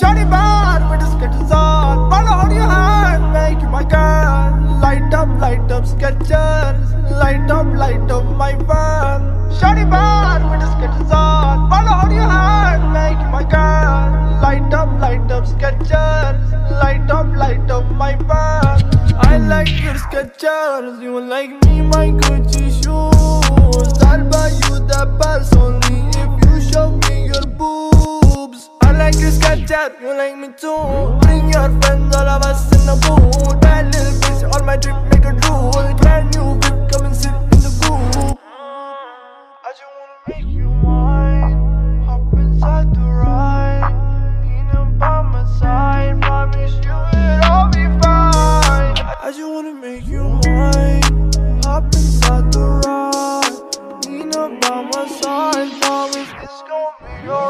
Shawty bad with the Skechers on. Wanna hold your hand, make you my girl. Light up, light up Skechers. Light up, light up my fun. Shawty bad with the Skechers on. Wanna hold your hand, make you my girl. Light up, light up Skechers. Light up, light up my fun. I like your Skechers. You like me, my Gucci shoes. I'll buy you your. You like me too. Bring your friends, all of us in the booth. Bad little bitch on my trip, make a drool. Brand new whip, come and sit in the booth. I just wanna make you mine. Hop inside the ride. Leaning by my side. Promise you it'll be fine. I just wanna make you mine. Hop inside the ride. Leaning by my side. Promise it's gonna be alright.